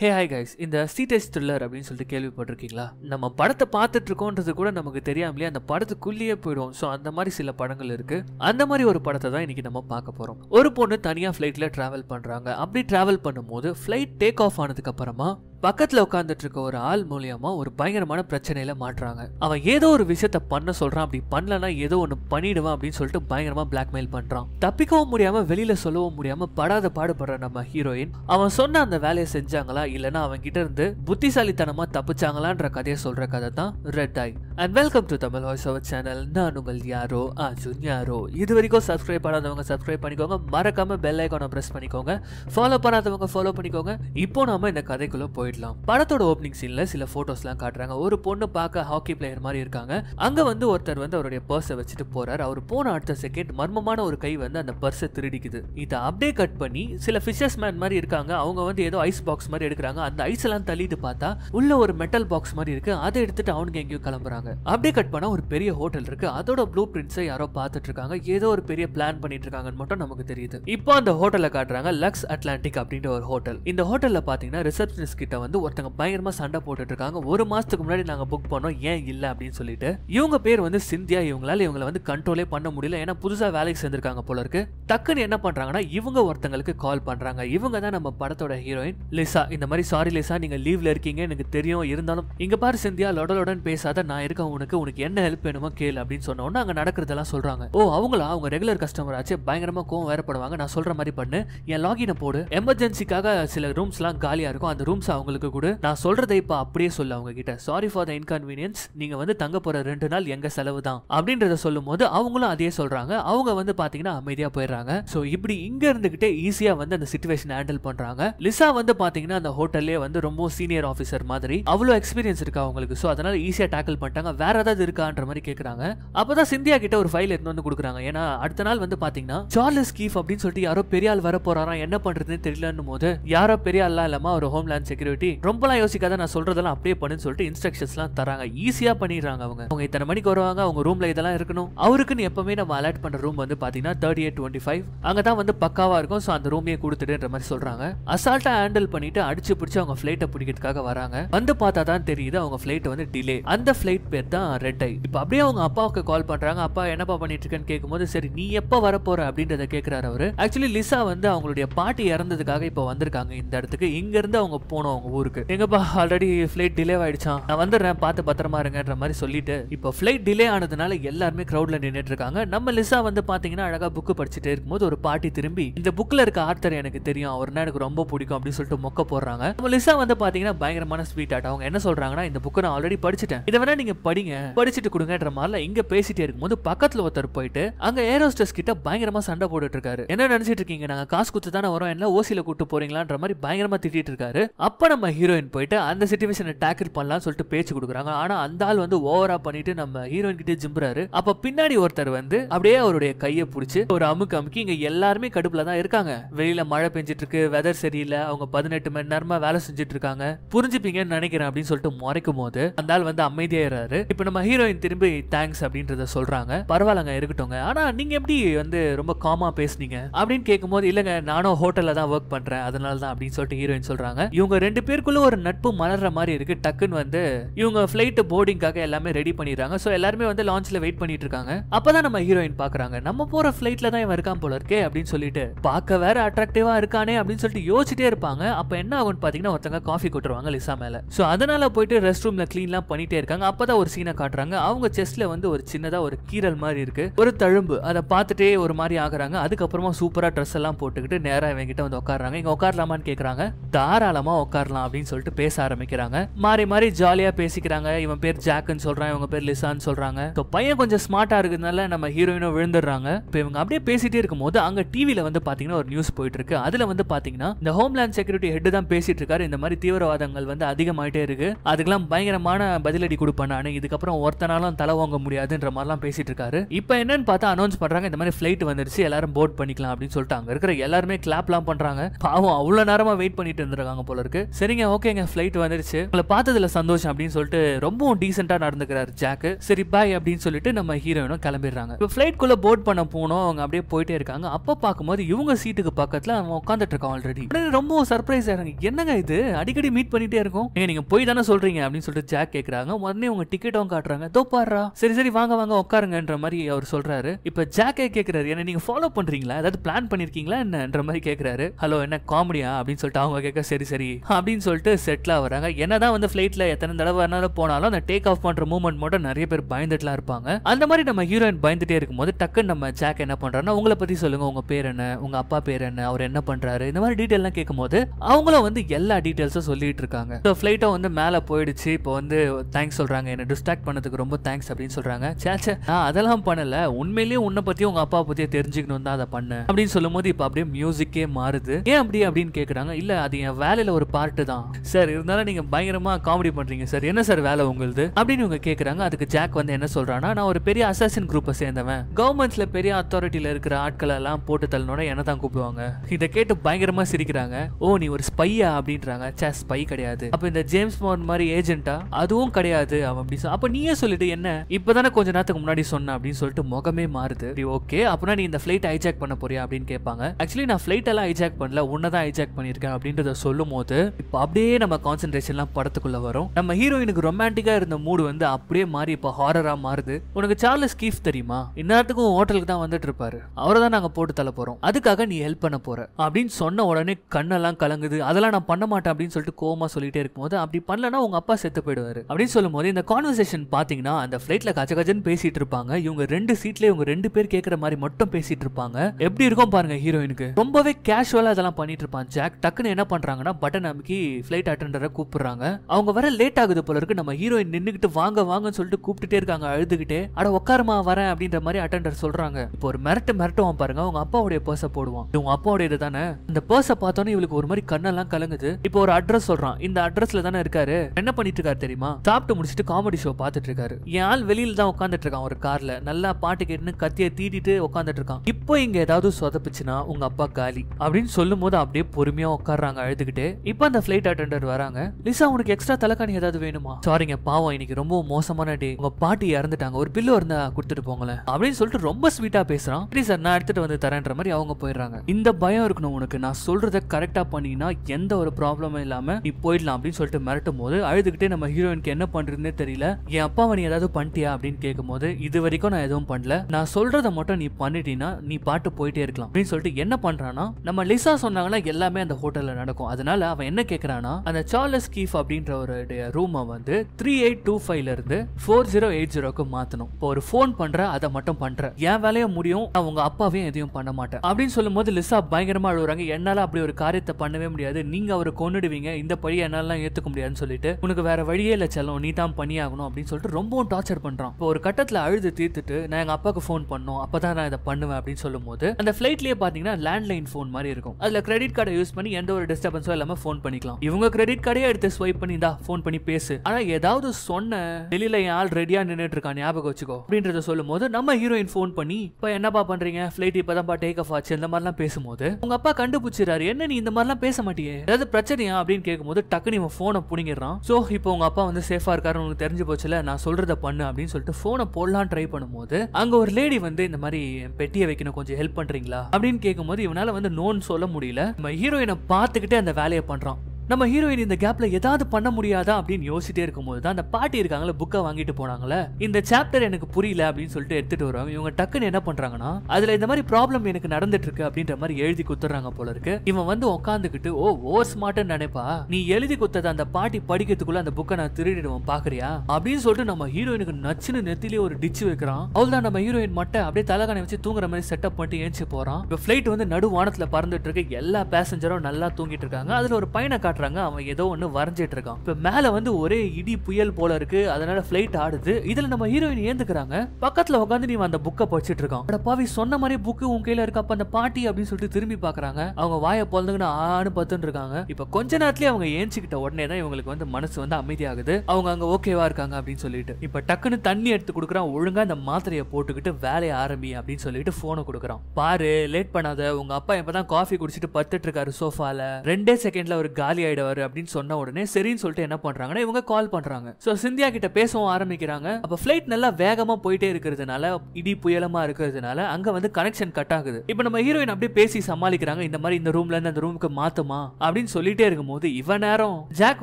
ஹே hi guys இந்த seat edge thriller அப்படின்னு சொல்லிட்டு கேள்விப்பட்டிருக்கீங்களா? நம்ம படத்தை பார்த்துட்டு இருக்கோன்றது கூட நமக்கு தெரியாமலே அந்த படத்துக்குள்ளேயே போயிடும். ஸோ அந்த மாதிரி சில படங்கள் இருக்கு. அந்த மாதிரி ஒரு படத்தை தான் இன்னைக்கு நம்ம பார்க்க போறோம். ஒரு பொண்ணு தனியாக ஃப்ளைட்டில் டிராவல் பண்ணுறாங்க அப்படி டிராவல் பண்ணும்போது ஃப்ளைட் டேக் ஆஃப் ஆனதுக்கு அப்புறமா பக்கத்துல உட்காந்துட்டு இருக்க ஒரு ஆள் மூலியமா ஒரு பயங்கரமான பிரச்சனையில மாட்டுறாங்க. அவன் ஏதோ ஒரு விஷயத்த பண்ண சொல்றான் அப்படி பண்ணலனா ஏதோ ஒன்று பண்ணிடுவான் அப்படின்னு சொல்லிட்டு பயங்கரமா பிளாக்மெயில் பண்றான். தப்பிக்கவும் முடியாம வெளியில சொல்லவும் முடியாம படாத பாடுபடுற நம்ம ஹீரோயின் அவன் சொன்ன அந்த வேலையை செஞ்சாங்களா இல்லனா அவன் கிட்ட இருந்து புத்திசாலித்தனமா தப்பிச்சாங்களான்ற கதையை சொல்ற கதை தான் red eye and welcome to Tamil voice over channel நான் உங்கள் யாரோ? அர்ஜுன் யாரோ? இது வரைக்கும் சப்ஸ்கிரைப் பண்ணாதவங்க சப்ஸ்கிரைப் பண்ணிக்கோங்க. மறக்காம பெல் ஐக்கானை பிரஸ் பண்ணிக்கோங்க. ஃபாலோ பண்ணாதவங்க ஃபாலோ பண்ணிக்கோங்க. இப்போ நாம இந்த கதைக்குள்ள போயிடலாம். படத்தோட ஓப்பனிங் சீன்ல சில போட்டோஸ்லாம் காட்டுறாங்க. ஒரு பொண்ணு பார்க்க ஹாக்கி பிளேயர் மாதிரி இருக்காங்க. அங்க வந்து ஒருத்தர் வந்து அவருடைய பர்ஸை வச்சுட்டு போறாரு. அவர் போன அடுத்த செகண்ட் மர்மமான ஒரு கை வந்து அந்த பர்ஸை திருடிக்குது. இதை அப்படியே கட் பண்ணி சில பிஷர்ஸ் மேன் மாதிரி இருக்காங்க. அவங்க வந்து ஏதோ ஐஸ் பாக்ஸ் மாதிரி எடுக்கிறாங்க. அந்த ஐஸ் எல்லாம் தள்ளிட்டு பார்த்தா உள்ள ஒரு மெட்டல் பாக்ஸ் மாதிரி இருக்கு. அதை எடுத்துட்டு அவனுங்க எங்கேயோ கிளம்புறாங்க. அப்படியே கட் பண்ணா ஒரு பெரிய ஹோட்டல் இருக்கு. அதோட ப்ளூ பிரிண்ட்ஸை யாரோ பார்த்துட்டு இருக்காங்க. ஏதோ ஒரு பெரிய பிளான் பண்ணிட்டு இருக்காங்கன்னு மட்டும் நமக்கு தெரியுது. இப்போ அந்த ஹோட்டலை காட்டுறாங்க லக்ஸ் அட்லாண்டிக் அப்படின்ற ஒரு ஹோட்டல் இந்த ஹோட்டல்ல பாத்தீங்கன்னா ரிசப்ஷனிஸ்ட் கிட்ட வந்து ஒருத்தங்க பயங்கரமா சண்டை போட்டுட்டு இருக்காங்க ஒரு மாசத்துக்கு முன்னாடி நாங்க புக் பண்ணோம் ஏன் இல்ல அப்படின்னு சொல்லிட்டு. இவங்க பேர் வந்து சிந்தியா. இவங்களால இவங்களை வந்து கண்ட்ரோலே பண்ண முடியல. ஏன்னா புதுசா வேலைக்கு சேர்ந்திருக்காங்க போல இருக்கு. டக்குன்னு என்ன பண்றாங்கன்னா இவங்க ஒருத்தங்களுக்கு கால் பண்றாங்க. இவங்க தான் நம்ம படத்தோட ஹீரோயின் லிசா. இந்த மாதிரி சாரி லிசா நீங்க லீவ்ல இருக்கீங்க. எனக்கு தெரியும். இருந்தாலும் இங்க பாரு சிந்தியா லொடலுடன் பேசாத. நான் இருக்கேன் உனக்கு. உனக்கு என்ன ஹெல்ப் வேணுமோ கேளு அப்படின்னு சொன்ன உடனே அங்க நடக்கிறதெல்லாம் சொல்றாங்க. ஓ அவங்களா? அவங்க ரெகுலர் கஸ்டமர் ஆச்சு. பயங்கரமா கோவம் வேறப்படுவாங்க நான் சொல்ற மாதிரி பண்ணு. என் லாகினை போடு. எமர்ஜென்சிக்காக சில ரூம்ஸ்லாம் காலியா இருக்கும். அந்த ரூம்ஸ் அவங்களுக்கு கூட நான் சொல்றதை இப்ப அப்படியே சொல்ல அவங்க கிட்ட சாரி ஃபார் த இன்கன்வீனியன்ஸ் நீங்க வந்து தங்க போற ரெண்டு நாள் எங்க செலவு தான். அப்படின்றத சொல்லும் போது அவங்களும் அதே சொல்றாங்க. அவங்க வந்து பாத்தீங்கன்னா அமைதியா போயிடுறாங்க. சோ இப்படி இங்க இருந்துகிட்டே ஈஸியா வந்து அந்த சுச்சுவேஷன் ஹேண்டில் பண்றாங்க. லிசா வந்து பாத்தீங்கன்னா அந்த ஹோட்டல்லே வந்து ரொம்ப சீனியர் ஆஃபீஸர் மாதிரி. அவ்வளவு எக்ஸ்பீரியன்ஸ் இருக்கா அவங்களுக்கு. சோ அதனால ஈஸியா டேக்கிள் பண்ணிட்டாங்க. வேற ஏதாவது இருக்கான்ற மாதிரி கேக்குறாங்க. அப்பதான் சிந்தியா கிட்ட ஒரு ஃபைல் எடுத்து வந்து கொடுக்குறாங்க. ஏன்னா அடுத்த நாள் வந்து பாத்தீங்கன்னா சார்லஸ் கீஃப் அப்படின்னு சொல்லிட்டு யாரோ பெரிய ஆள் வர போறாராம் என்ன பண்றதுன்னு தெரியலன்னு போது யாரோ பெரிய ஆள்லாம் இல்லாம ஒரு ஹோம்லேண்ட் செக்யூரிட்டி ரொம்பலாம் யோசிக்காத நான் சொல்றதெல்லாம் அப்படியே பண்ணுன்னு சொல்லிட்டு இன்ஸ்ட்ரக்ஷன்ஸ்லாம் தராங்க. ஈஸியா பண்ணிடுறாங்க அவங்க. அவங்க இத்தனை மணிக்கு வருவாங்க அவங்க ரூம்ல இதெல்லாம் இருக்கணும். அவருக்குன்னு எப்பவுமே நம்ம அலர்ட் பண்ற ரூம் வந்து பாத்தீங்கன்னா தேர்ட்டி எயிட் டுவெண்ட்டி ஃபைவ் அங்கே தான் வந்து பக்காவா இருக்கும். ஸோ அந்த ரூமையே கொடுத்துடுன்ற மாதிரி சொல்றாங்க. அசால்ட்டா ஹேண்டில் பண்ணிட்டு அடிச்சு பிடிச்சு அவங்க ஃபிளைட்டை பிடிக்கிறதுக்காக வராங்க. வந்து பார்த்தா தான் தெரியுது அவங்க ஃபிளைட் வந்து டிலே அந்த ஃபிளைட் பேர் தான் ரெட் ஐ இப்போ அப்படியே அவங்க அப்பாவுக்கு கால் பண்றாங்க. அப்பா என்னப்பா பண்ணிட்டு இருக்கேன்னு கேட்கும்போது சரி நீ எப்போ வரப்போற? அப்படின்றத கேட்கிறாரு அவரு. ஆக்சுவலி லிசா வந்து அவங்களுடைய பாட்டி இறந்ததுக்காக இப்போ வந்திருக்காங்க. இந்த இடத்துக்கு இங்க இருந்து அவங்க போனவங்க. ஊருக்கு. எங்கப்பா ஆல்ரெடி ஃபிளைட் டிலே ஆயிடுச்சான் நான் வந்துடுறேன் பார்த்து பத்திரமா இருங்கன்ற மாதிரி சொல்லிட்டு இப்போ ஃபிளைட் டிலே ஆனதுனால எல்லாருமே கிரௌட்ல நின்றுட்டு இருக்காங்க. நம்ம லிசா வந்து பாத்தீங்கன்னா அழகா புக்கு படிச்சுட்டே இருக்கும்போது ஒரு பாட்டி திரும்பி இந்த புக்ல இருக்க ஆர்த்தர் எனக்கு தெரியும் அவர்னா எனக்கு ரொம்ப பிடிக்கும் அப்படின்னு சொல்லிட்டு மொக்க போடுறாங்க. நம்ம லிசா வந்து பாத்தீங்கன்னா பயங்கரமான ஸ்வீட் ஆட் அவங்க என்ன சொல்றாங்கன்னா இந்த புக்கை நான் ஆல்ரெடி படிச்சுட்டேன். இதை வேணா நீங்க படிங்க படிச்சுட்டு கொடுங்கன்ற மாதிரில இங்க பேசிட்டே இருக்கும்போது பக்கத்துல ஒருத்தர் போயிட்டு அங்க ஏரோஸ்டஸ் கிட்ட பயங்கரமா சண்டை போட்டுட்டு இருக்காரு. என்ன நினைச்சிட்டு இருக்கீங்க? நாங்க காசு குத்து தானே வரோம் என்ன ஓசியில கூட்டு போறீங்களான்ற மாதிரி பயங்கரமா திட்டிட்டு இருக்காரு. அப்ப நம்ம ஹீரோயின் போயிட்டு அந்த சுச்சுவேஷனை டேக்கிள் பண்ணலாம் சொல்லிட்டு பேச்சு கொடுக்குறாங்க. ஆனா அந்த ஆள் வந்து ஓவரா பண்ணிட்டு நம்ம ஹீரோயின் கிட்டே ஜிம்புறாரு. அப்ப பின்னாடி ஒருத்தர் வந்து அப்படியே அவருடைய கையை பிடிச்சி ஒரு அமுக்கு அமுக்கி இங்க எல்லாருமே கடுப்புல தான் இருக்காங்க. வெளியில மழை பெஞ்சிட்டு இருக்கு வெதர் சரியில்லை அவங்க பதினெட்டு மணி நேரமா வேலை செஞ்சுட்டு இருக்காங்க புரிஞ்சுப்பீங்கன்னு நினைக்கிறேன் அப்படின்னு சொல்லிட்டு முறைக்கும் போது அந்த ஆள் வந்து அமைதியாயிராரு இப்ப நம்ம ஹீரோயின் திரும்பி தேங்க்ஸ் அப்படின்றத சொல்றாங்க. பரவாயில்லங்க இருக்கட்டும்ங்க. ஆனா நீங்க எப்படி வந்து ரொம்ப காமா பேசுனீங்க? அப்படின்னு கேட்கும்போது இல்லங்க நானும் ஹோட்டல்ல தான் ஒர்க் பண்றேன் அதனால தான் அப்படின்னு சொல்லிட்டு ஹீரோயின் சொல்றாங்க. இவங்க ரெண்டு பேருக்குள்ள ஒரு நட்பு மலர்ற மாதிரி இருக்கு. டக்குன்னு வந்து இவங்க ஃபிளைட் போர்டிங்காக எல்லாமே ரெடி பண்ணிடுறாங்க. ஸோ எல்லாருமே வந்து லான்ச்ல வெயிட் பண்ணிட்டு இருக்காங்க. அப்பதான் நம்ம ஹீரோயின் பாக்குறாங்க நம்ம போற ஃபிளைட்ல தான் இவன் இருக்கான் போல இருக்கே அப்படின்னு சொல்லிட்டு பார்க்க வேற அட்ராக்டிவா இருக்கானே அப்படின்னு சொல்லிட்டு யோசிச்சிட்டே இருப்பாங்க. அப்ப என்ன ஆகும்னு பாத்தீங்கன்னா ஒருத்தங்க காஃபி கொட்டுருவாங்க லிசா மேல. ஸோ அதனால போயிட்டு ரெஸ்ட் ரூம்ல கிளீன்லாம் பண்ணிட்டே இருக்காங்க. அப்பதான் ஒரு சீனை காட்டுறாங்க. அவங்க செஸ்ட்ல வந்து ஒரு சின்னதா ஒரு கீரல் மாதிரி இருக்கு. ஒரு தழும்பு. அதை பார்த்துட்டே ஒரு மாதிரி ஆகுறாங்க. அதுக்கப்புறமா சூப்பரா ட்ரெஸ் எல்லாம் போட்டுக்கிட்டு நேரா இவங்க கிட்ட வந்து உட்காடுறாங்க இங்க உட்காரலாமான்னு கேக்குறாங்க. தாராளமா உட்காரலாம். அப்படின்னு சொல்லிட்டு பேச ஆரம்பிக்கிறாங்க. மாறி மாறி ஜாலியா பேசிக்கிறாங்க. இவன் பேர் ஜாக்குன்னு சொல்றான் இவங்க பேர் லிசான்னு சொல்றாங்க. பையன் கொஞ்சம் ஸ்மார்ட்டா இருக்கிறதுனால நம்ம ஹீரோயினும் விழுந்துடுறாங்க. இப்போ இவங்க அப்படியே பேசிட்டே இருக்கும்போது அங்க டிவியில வந்து பாத்தீங்கன்னா ஒரு நியூஸ் போயிட்டு இருக்கு. அதுல வந்து பாத்தீங்கன்னா இந்த ஹோம்லேண்ட் செக்யூரிட்டி ஹெட் தான் பேசிட்டு இருக்காரு. இந்த மாதிரி தீவிரவாதங்கள் வந்து அதிகமாயிட்டே இருக்கு. அதுக்கெல்லாம் பயங்கரமான பதிலடி கொடுப்பேன் நான். இதுக்கப்புறம் ஒருத்தனாலும் தலை வாங்க முடியாதுன்ற மாதிரிலாம் பேசிட்டு இருக்காரு. இப்போ என்னன்னு பார்த்தா அனௌன்ஸ் பண்றாங்க இந்த மாதிரி ஃபிளைட் வந்துருச்சு எல்லாரும் போர்ட் பண்ணிக்கலாம் அப்படின்னு சொல்லிட்டு அங்க இருக்கிற எல்லாருமே கிளாப்லாம் பண்றாங்க. பாவம் அவ்வளவு நேரமா வெயிட் பண்ணிட்டு இருந்திருக்காங்க போல இருக்கு. சரி சரிங்க ஓகேங்க ஃப்ளைட் வந்துருச்சு. உங்களை பார்த்ததுல சந்தோஷம் அப்படின்னு சொல்லிட்டு ரொம்பவும் டீசெண்டா நடந்துக்கிறாரு ஜாக்கு சரி பாய் அப்படின்னு சொல்லிட்டு நம்ம ஹீரோயினும் கிளம்பிடுறாங்க. இப்போ ஃப்ளைட் குள்ள போர்ட் பண்ண போனோம் அவங்க அப்படியே போயிட்டே இருக்காங்க. அப்ப பார்க்கும்போது இவங்க சீட்டுக்கு பக்கத்துல அவன் உட்காந்துட்டு இருக்கான் ஆல்ரெடி ரொம்ப சர்ப்ரைஸ் ஆகிறாங்க என்னங்க இது? அடிக்கடி மீட் பண்ணிட்டே இருக்கும். ஏங்க நீங்க போய் தானே சொல்றீங்க அப்படின்னு சொல்லிட்டு ஜாக் கேக்குறாங்க. உடனே உங்க டிக்கெட்டும் காட்டுறாங்க. தோ பாடுறா சரி சரி வாங்க வாங்க உட்காருங்கன்ற மாதிரி அவர் சொல்றாரு. இப்ப ஜாக்கே கேக்குறாரு என்ன நீங்க ஃபாலோ பண்றீங்களா? ஏதாவது பிளான் பண்ணிருக்கீங்களா? என்னன்ற மாதிரி கேக்குறாரு. ஹலோ என்ன காமெடியா அப்படின்னு சொல்லிட்டு அவங்க கேட்க சரி சரி. அப்படின்னு சொல்லிட்டு செட்டில் ஆகிறாங்க என்னதான் வந்து ஃபிளைட்ல எத்தனை தடவை வேணாலும் போனாலும் அந்த டேக் ஆஃப் பண்ற மூமெண்ட் மட்டும் நிறைய பேர் பயந்துட்டுலாம் இருப்பாங்க. அந்த மாதிரி நம்ம ஹீரோயின் பயந்துட்டே இருக்கும்போது டக்குன்னு நம்ம ஜாக் என்ன பண்றாருன்னா உங்களை பத்தி சொல்லுங்க. உங்க பேர் என்ன? உங்க அப்பா பேர் என்ன? அவர் என்ன பண்றாரு? இந்த மாதிரி டீட்டெயிலாம் கேட்கும்போது அவங்களும் வந்து எல்லா டீட்டெயில்ஸும் சொல்லிட்டு இருக்காங்க. ஸோ ஃபிளைட்டும் வந்து மேலே போயிடுச்சு. இப்போ வந்து தேங்க்ஸ் சொல்றாங்க. என்ன டிஸ்ட்ராக்ட் பண்ணதுக்கு ரொம்ப தேங்க்ஸ் அப்படின்னு சொல்றாங்க. சேச்சே நான் அதெல்லாம் பண்ணல. உண்மையிலேயே உன்னை பற்றியும் உங்க அப்பா பத்தியும் தெரிஞ்சுக்கணும் தான் அதை பண்ணேன். அப்படின்னு சொல்லும்போது இப்போ அப்படியே மியூசிக்கே மாறுது. ஏன் அப்படி அப்படின்னு கேட்குறாங்க இல்ல அது என் வேலையில ஒரு பார்ட்டு தான் சார் இருந்தாலும் நீங்க பயங்கரமா காமெடி பண்றீங்க சார். என்ன சார் வேலை உங்களுது? அப்படின்னு இவங்க கேக்குறாங்க. அதுக்கு ஜாக் வந்து என்ன சொல்கிறான்னா நான் ஒரு பெரிய அசாசின் குரூப்பை சேர்ந்தவன். கவர்மெண்ட்ஸ்ல பெரிய அத்தாரிட்டியில இருக்கிற ஆட்களை எல்லாம் போட்டு தள்ளனோட என்ன தான் கூப்பிடுவாங்க? இதை கேட்டு பயங்கரமா சிரிக்கிறாங்க. ஓ நீ ஒரு ஸ்பையா அப்படின்றாங்க. சே ஸ்பை கிடையாது. அப்ப இந்த ஜேம்ஸ் பாண்ட் மாதிரி ஏஜென்ட்டா அதுவும் கிடையாது. அவன் அப்படி சொ- அப்ப நீயே சொல்லிட்டு என்ன? இப்பதானே கொஞ்ச நேரத்துக்கு முன்னாடி சொன்ன அப்படின்னு சொல்லிட்டு முகமே மாறுது. ஓகே. அப்படின்னா நீ இந்த ஃபிளைட் ஹைஜாக் பண்ண போறியா அப்படின்னு கேட்பாங்க. ஆக்சுவலி நான் ஃபிளைட் எல்லாம் ஹைஜாக் பண்ணல. உன்னை தான் ஹைஜாக் பண்ணியிருக்கேன். அப்படின்றத சொல்லும் போது இப்போ அப்படியே நம்ம கான்சென்ட்ரேஷன்லாம் படத்துக்குள்ள வரும். நம்ம ஹீரோயினுக்கு ரொமான்டிக்காக இருந்த மூடு வந்து அப்படியே மாறி இப்போ ஹாரராக மாறுது. உனக்கு சார்லஸ் கீஃப் தெரியுமா? இந்நேரத்துக்கும் ஹோட்டலுக்கு தான் வந்துட்டு இருப்பாரு அவரை தான் நாங்கள் போட்டு தள்ள போகிறோம் அதுக்காக நீ ஹெல்ப் பண்ண போற. அப்படின்னு சொன்ன உடனே கண்ணெல்லாம் கலங்குது. அதெல்லாம் நான் பண்ண மாட்டேன் அப்படின்னு சொல்லிட்டு கோமா சொல்லிட்டே இருக்கும்போது அப்படி பண்ணலன்னா உங்க அப்பா செத்து போயிடுவாரு. அப்படின்னு சொல்லும்போது இந்த கான்வர்சேஷன் பாத்தீங்கன்னா அந்த ஃபிளைட்ல கச்ச கச்சன்னு பேசிட்டு இருப்பாங்க. இவங்க ரெண்டு சீட்ல இவங்க ரெண்டு பேர் கேட்கற மாதிரி மட்டும் பேசிட்டு இருப்பாங்க. எப்படி இருக்கும் பாருங்க ஹீரோயினுக்கு ரொம்பவே கேஷுவலா அதெல்லாம் பண்ணிட்டு இருப்பான். ஜாக் டக்குன்னு என்ன பண்றாங்கன்னா பட்டன் அமுக்கி வேலைக்கு ஃப்ளைட் அட்டண்டரை கூப்பிடுறாங்க. அவங்க வர லேட் ஆகுது போல இருக்கு. நம்ம ஹீரோயின் நின்னுக்கிட்டு வாங்க வாங்கன்னு சொல்லிட்டு கூப்பிட்டுட்டே இருக்காங்க. அழுதுகிட்டே அட உட்காரமா வரேன் அப்படின்ற மாதிரி அட்டண்டர் சொல்றாங்க. இப்போ ஒரு மிரட்டு மிரட்டுவான் பாருங்க. அவங்க அப்பாவுடைய பர்ஸை போடுவான். உங்க அப்பாவுடைய தானே? அந்த பர்ஸை பார்த்தோன்னே இவளுக்கு ஒரு மாதிரி கண்ணெல்லாம் கலங்குது. இப்போ ஒரு அட்ரஸ் சொல்றான். இந்த அட்ரஸ்ல தானே இருக்காரு. என்ன பண்ணிட்டு இருக்காரு தெரியுமா? சாப்பிட்டு முடிச்சுட்டு காமெடி ஷோ பார்த்துட்டு இருக்காரு. என் ஆள் வெளியில தான் உட்காந்துட்டு இருக்கான் ஒரு கார்ல நல்லா பாட்டு கேட்டுன்னு கத்தியை தீட்டிட்டு உட்காந்துட்டு இருக்கான். இப்போ இங்க ஏதாவது சொதப்புச்சுன்னா உங்க அப்பா காலி அப்படின்னு சொல்லும் போது அப்படியே பொறுமையா உட்காடுறாங்க அழுதுகிட்டு. இப்போ அந்த ஃப்ளைட் அட்டெண்டர் வராங்க. லிசா உனக்கு எக்ஸ்ட்ரா தலைக்காணி ஏதாவது வேணுமா? சாரிங்க பாவம் இன்னைக்கு ரொம்ப மோசமான டே உங்க பாட்டி இறந்துட்டாங்க. ஒரு பில்லு இருந்தா கொடுத்துட்டு போங்களேன். அப்படின்னு சொல்லிட்டு ரொம்ப ஸ்வீட்டா பேசுறான். சரி சார் நான் எடுத்துட்டு வந்து தரேன்ற மாதிரி அவங்க போயிடுறாங்க. இந்த பயம் இருக்கணும் உனக்கு. நான் சொல்றதை கரெக்டா பண்ணினா எந்த ஒரு ப்ராப்ளமும் இல்லாம நீ போயிடலாம் அப்படின்னு சொல்லிட்டு மிரட்டும் போது அழுதுகிட்டே நம்ம ஹீரோயினுக்கு என்ன பண்றதுன்னே தெரியல. என் அப்பாவை நீ ஏதாவது பண்ணிட்டியா அப்படின்னு கேட்கும்போது இது வரைக்கும் நான் எதுவும் பண்ணல. நான் சொல்றதை மட்டும் நீ பண்ணிட்டீன்னா நீ பாட்டு போயிட்டே இருக்கலாம் அப்படின்னு சொல்லிட்டு என்ன பண்றானா நம்ம லிசா சொன்னாங்கன்னா எல்லாமே அந்த ஹோட்டல்ல நடக்கும். அதனால அவன் என்ன கேக்குறானா? அந்த சார்லஸ் கீஃப் அப்படின்ற ஒரு ரூமை வந்து த்ரீ எயிட் டூ ஃபைவ்ல இருந்து ஃபோர் ஜீரோ எயிட் ஜீரோக்கு மாத்தணும். இப்போ ஒரு ஃபோன் பண்ற அதை மட்டும் பண்ற. என் வேலையை முடியும் நான் உங்க அப்பாவையும் எதையும் பண்ண மாட்டேன். அப்படின்னு சொல்லும்போது லிசா பயங்கரமா அழுகுறாங்க என்னால அப்படி ஒரு காரியத்தை பண்ணவே முடியாது. நீங்க அவரை கொன்னுடுவீங்க. இந்த பழி என்னால ஏத்துக்க முடியாதுன்னு சொல்லிட்டு உனக்கு வேற வழியே இல்ல செல்லும். நீ தான் பண்ணியாகணும் அப்படின்னு சொல்லிட்டு ரொம்பவும் டார்ச்சர் பண்றான். இப்போ ஒரு கட்டத்துல அழுது தீர்த்துட்டு நான் எங்க அப்பாவுக்கு ஃபோன் பண்ணோம். அப்பதான் நான் இதை பண்ணுவேன் அப்படின்னு சொல்லும்போது அந்த ஃபிளைட்லயே பாத்தீங்கன்னா லேண்ட்லைன் ஃபோன் மாதிரி இருக்கும். அதுல கிரெடிட் கார்டை யூஸ் பண்ணி எந்த ஒரு டிஸ்டர்பன்ஸும் இல்லாம ஃபோன் பண்ணிக்கலாம். இவங்க கிரெடிட் கார்டே எடுத்து ஸ்வைப் பண்ணி இந்தா ஃபோன் பண்ணி பேசு. ஆனா ஏதாவது சொன்ன வெளியில என் ஆள் ரெடியா நின்னுட்டு இருக்கான் ஞாபகம் வச்சுக்கோ. அப்படின்றத சொல்லும் போது நம்ம ஹீரோயின் ஃபோன் பண்ணி இப்ப என்னப்பா பண்றீங்க? ஃபிளைட் இப்பதான் டேக் ஆஃப் ஆச்சு. இந்த மாதிரிலாம் பேசும்போது உங்க அப்பா கண்டுபிடிச்சிடாரு என்ன நீ இந்த மாதிரிலாம் பேச மாட்டியே? ஏதாவது பிரச்சனையா? அப்படின்னு கேட்கும்போது டக்குனு இவன் போனை புடிங்கிடுறான். சோ இப்போ உங்க அப்பா வந்து சேஃபா இருக்காரு உனக்கு தெரிஞ்சு போச்சுல நான் சொல்றத பண்ணு அப்படின்னு சொல்லிட்டு போனை போடலாம் ட்ரை பண்ணும்போது அங்க ஒரு லேடி வந்து இந்த மாதிரி பெட்டியை வைக்கணும் கொஞ்சம் ஹெல்ப் பண்றீங்களா? அப்படின்னு கேட்கும்போது இவனால வந்து நோன்னு சொல்ல முடியல. நம்ம ஹீரோயினை பார்த்துக்கிட்டே அந்த வேலையை பண்றான். நம்ம ஹீரோயின் இந்த கேப்ல ஏதாவது பண்ண முடியாதா அப்படின்னு யோசிச்சிட்டே இருக்கும்போது தான் அந்த பாட்டி இருக்காங்களே புக்கை வாங்கிட்டு போனாங்களே இந்த சாப்டர் எனக்கு புரியல அப்படின்னு சொல்லிட்டு எடுத்துட்டு வருவாங்க. இவங்க டக்குன்னு என்ன பண்றாங்கன்னா அதுல இந்த மாதிரி ப்ராப்ளம் எனக்கு நடந்துட்டு இருக்கு அப்படின்ற மாதிரி எழுதி குத்துறாங்க போல இருக்கு. இவன் வந்து உட்காந்துக்கிட்டு ஓ ஓவர் ஸ்மார்ட்னு நினைப்பா? நீ எழுதி குத்தத அந்த பாட்டி படிக்கிறதுக்குள்ள அந்த புக்கை நான் திருடிடுவேன் பாக்குறியா? அப்படின்னு சொல்லிட்டு நம்ம ஹீரோயினுக்கு நச்சுன்னு நெத்திலே ஒரு டிச்சு வைக்கிறான். அவள்தான் நம்ம ஹீரோயின் மட்டும் அப்படியே தலைகாணி வச்சு தூங்குற மாதிரி செட்டப் பண்ணிட்டு ஏஞ்சி போறான். இப்போ ஃபிளைட் வந்து நடு வானத்துல பறந்துட்டு இருக்கு. எல்லா பேசஞ்சரும் நல்லா தூங்கிட்டு இருக்காங்க. அதுல ஒரு பையனை காட்டுறாங்க அவன் ஏதோ ஒன்று வரைஞ்சிட்டு இருக்கான். இப்போ மேலே வந்து ஒரே இடி புயல் போல இருக்கு அதனால ஃபிளைட் ஆடுது. இதில் நம்ம ஹீரோயின் ஏந்துக்கிறாங்க. பக்கத்தில் உட்காந்து நீ அந்த புக்கை படிச்சிட்டு இருக்கான். அட பாவி சொன்ன மாதிரி புக்கு உன் கையில் இருக்கு அந்த பாட்டி அப்படின்னு சொல்லிட்டு திரும்பி பார்க்குறாங்க அவங்க வாயை பொழுதுங்கன்னு ஆன்னு பார்த்துட்டு இருக்காங்க. இப்போ கொஞ்ச நேரத்துலேயே அவங்க ஏஞ்சிக்கிட்ட உடனே தான் இவங்களுக்கு வந்து மனசு வந்து அமைதியாகுது. அவங்க அங்கே ஓகேவா இருக்காங்க அப்படின்னு சொல்லிட்டு. இப்போ டக்குன்னு தண்ணி எடுத்து கொடுக்குறான். ஒழுங்காக இந்த மாத்திரையை போட்டுக்கிட்டு வேலையை ஆரம்பி அப்படின்னு சொல்லிட்டு ஃபோனை கொடுக்குறான். பாரு லேட் பண்ணாத. உங்க அப்பா இப்போ தான் காஃபி குடிச்சிட்டு பத்துட்டு இருக்காரு சோஃபால ரெண்டே செகண்ட்ல ஒரு காலி ஆயிடுவாரு அப்படின்னு சொன்ன உடனே சரின்னு சொல்லிட்டு என்ன பண்றாங்கன்னா இவங்க கால் பண்றாங்க. சோ சிந்தியா கிட்ட பேசவும் ஆரம்பிக்கிறாங்க. அப்ப ஃபிளைட் நல்லா வேகமா போயிட்டே இருக்கிறதுனால இடி புயலமா இருக்கிறதுனால அங்க வந்து கனெக்ஷன் கட் ஆகுது. இப்போ நம்ம ஹீரோயின் அப்படியே பேசி சமாளிக்கிறாங்க இந்த மாதிரி இந்த ரூம்ல இருந்து அந்த ரூமுக்கு மாத்துமா? அப்படின்னு சொல்லிட்டே இருக்கும்போது இவ நேரம் ஜாக்